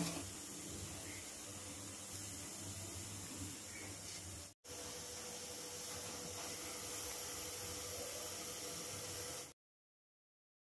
Okay.